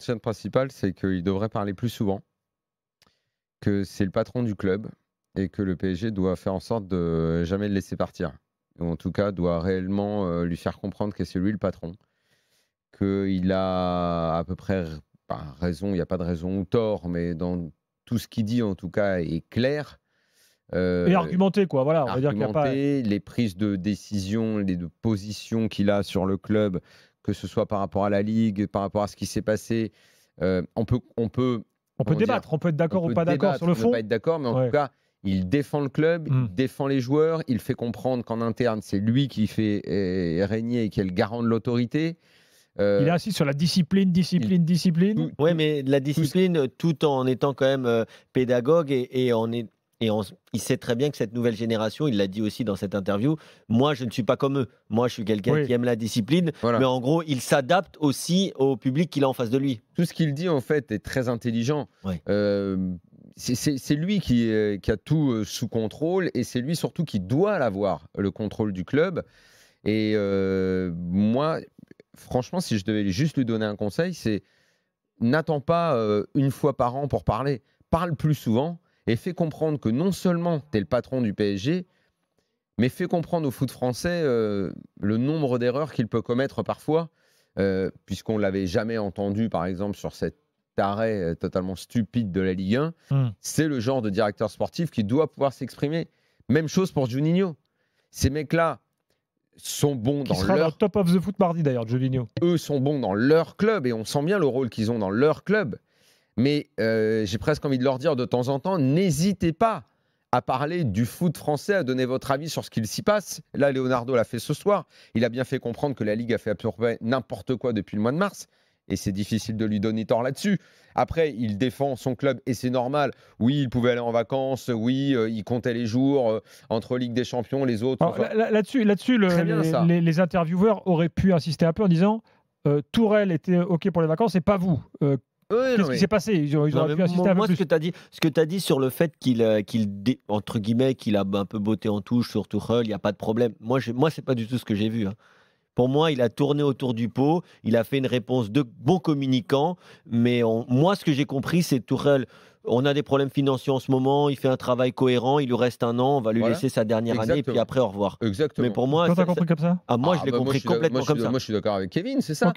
chaîne principale, c'est qu'il devrait parler plus souvent, que c'est le patron du club et que le PSG doit faire en sorte de jamais le laisser partir. Ou en tout cas, doit réellement euh, lui faire comprendre que c'est lui le patron, qu'il a à peu près raison, il n'y a pas de raison ou tort, mais dans tout ce qu'il dit, en tout cas, est clair. Euh, et argumenté, quoi. Voilà, on va dire qu'il a pas... Les prises de décision, les de positions qu'il a sur le club, que ce soit par rapport à la Ligue, par rapport à ce qui s'est passé. Euh, on peut, on peut, on peut débattre, on peut être d'accord ou pas d'accord sur le fond. On peut pas être d'accord, mais en tout cas, il défend le club, il hmm. défend les joueurs, il fait comprendre qu'en interne, c'est lui qui fait euh, régner et qui est le garant de l'autorité. Euh, il est assis sur la discipline, discipline, discipline. Oui, mais la discipline tout, en étant quand même pédagogue et, et on est et il sait très bien que cette nouvelle génération, il l'a dit aussi dans cette interview, moi je ne suis pas comme eux. Moi je suis quelqu'un qui aime la discipline, mais en gros il s'adapte aussi au public qu'il a en face de lui. Tout ce qu'il dit en fait est très intelligent. Euh, c'est lui qui, qui, a tout euh, sous contrôle et c'est lui surtout qui doit l'avoir, le contrôle du club. Et euh, moi, franchement, si je devais juste lui donner un conseil, c'est n'attends pas une fois par an pour parler. Parle plus souvent et fait comprendre que non seulement tu es le patron du PSG, mais fait comprendre au foot français euh, le nombre d'erreurs qu'il peut commettre parfois, euh, puisqu'on ne l'avait jamais entendu, par exemple, sur cet arrêt euh, totalement stupide de la Ligue 1. Hmm. C'est le genre de directeur sportif qui doit pouvoir s'exprimer. Même chose pour Juninho. Ces mecs-là sont bons dans sera leur... dans top of the foot mardi d'ailleurs, Juninho. Eux sont bons dans leur club et on sent bien le rôle qu'ils ont dans leur club. Mais euh, j'ai presque envie de leur dire de temps en temps, n'hésitez pas à parler du foot français, à donner votre avis sur ce qu'il s'y passe. Là, Leonardo l'a fait ce soir. Il a bien fait comprendre que la Ligue a fait absorber n'importe quoi depuis le mois de mars. Et c'est difficile de lui donner tort là-dessus. Après, il défend son club et c'est normal. Oui, il pouvait aller en vacances. Oui, euh, il comptait les jours euh, entre Ligue des Champions, les autres. là-dessus, là-dessus les, les, intervieweurs auraient pu insister un peu en disant Tourelle était OK pour les vacances et pas vous. Qu'est-ce qui s'est passé? Ils, ont, pu assister moi, ce que tu as dit, ce que tu as dit sur le fait qu'il, euh, qu'il entre guillemets, qu'il a un peu botté en touche sur Tuchel, il n'y a pas de problème. Moi, je, moi, c'est pas du tout ce que j'ai vu. Hein. Pour moi, il a tourné autour du pot, il a fait une réponse de bon communicant, mais moi, ce que j'ai compris, c'est Tourelle. On a des problèmes financiers en ce moment, il fait un travail cohérent, il lui reste un an, on va lui laisser sa dernière année et puis après au revoir. Exactement. Mais pour moi, tu compris comme ça? Ah, Moi, je l'ai ah, bah, compris complètement comme ça. Moi, je suis d'accord avec Kevin, c'est ça?